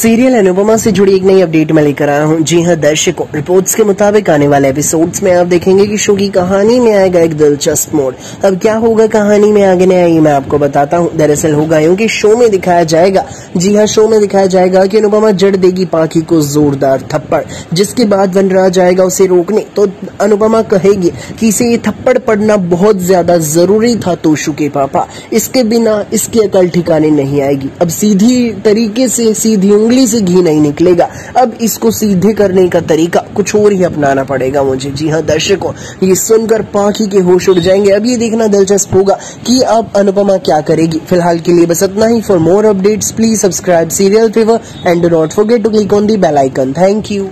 Serial Anupama से जुड़ी एक नई अपडेट में लेकर आया हूँ। जी हाँ दर्शकों रिपोर्ट्स के मुताबिक आने वाले एपिसोड्स में आप देखेंगे कि शो की कहानी में आएगा एक दिलचस्प मोड़। अब क्या होगा कहानी में आगे नहीं आई मैं आपको बताता हूँ। दरअसल होगा यूँ कि शो में दिखाया जाएगा, जी हाँ शो में दिखाया जाएगा कि अनुपमा जड़ देगी पाखी को जोरदार थप्पड़, जिसके बाद वनराज आएगा उसे रोकने। तो अनुपमा कहेगी कि इसे ये थप्पड़ पड़ना बहुत ज़्यादा ज़रूरी था तोशु के पापा। इसके बिना इसकी अकल ठिकाने नहीं आएगी। अब सीधी तरीके से, सीधी उंगली से घी नहीं निकलेगा। अब इसको सीधे करने का तरीका कुछ और ही अपनाना पड़ेगा मुझे। जी हाँ दर्शकों, ये सुनकर पाखी के होश उड़ जाएँगे। अब ये देखना दिलचस्प होगा कि अब अनुपमा क्या करेगी। फ़िलहाल के लिए बस इतना ही। For more updates please subscribe serial favour and do not forget to click on the bell icon thank you